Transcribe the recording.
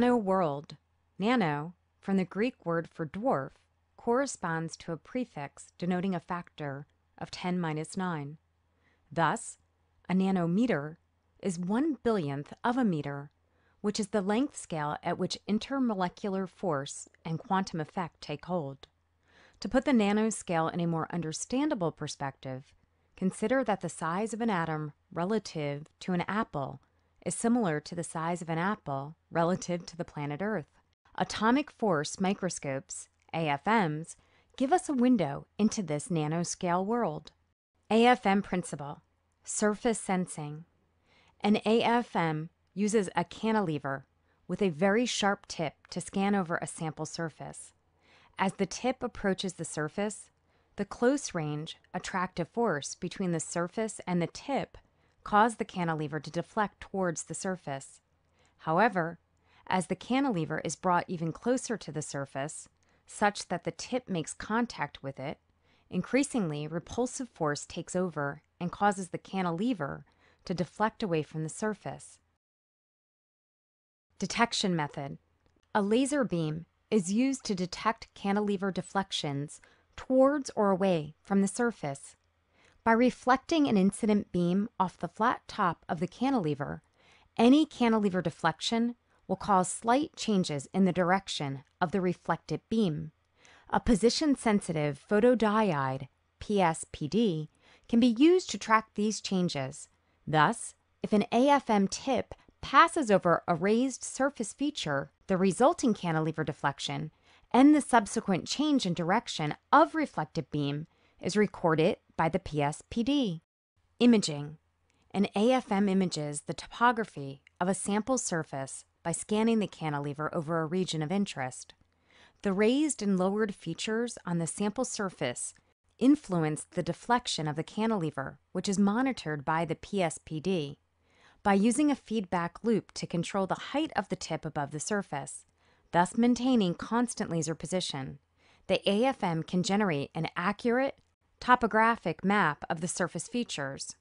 nano world. Nano, from the Greek word for dwarf, corresponds to a prefix denoting a factor of 10 minus 9. Thus, a nanometer is one billionth of a meter, which is the length scale at which intermolecular force and quantum effect take hold. To put the nanoscale in a more understandable perspective, consider that the size of an atom relative to an apple is similar to the size of an apple relative to the planet Earth. Atomic force microscopes, AFMs, give us a window into this nanoscale world. AFM principle surface sensing. An AFM uses a cantilever with a very sharp tip to scan over a sample surface. As the tip approaches the surface, the close range attractive force between the surface and the tip cause the cantilever to deflect towards the surface. However, as the cantilever is brought even closer to the surface, such that the tip makes contact with it, increasingly repulsive force takes over and causes the cantilever to deflect away from the surface. Detection method. A laser beam is used to detect cantilever deflections towards or away from the surface. By reflecting an incident beam off the flat top of the cantilever, any cantilever deflection will cause slight changes in the direction of the reflected beam. A position sensitive photodiode, PSPD, can be used to track these changes. Thus, if an AFM tip passes over a raised surface feature, the resulting cantilever deflection and the subsequent change in direction of reflected beam is recorded by the PSPD. Imaging. An AFM images the topography of a sample surface by scanning the cantilever over a region of interest. The raised and lowered features on the sample surface influence the deflection of the cantilever, which is monitored by the PSPD by using a feedback loop to control the height of the tip above the surface, thus maintaining constant laser position. The AFM can generate an accurate topographic map of the surface features.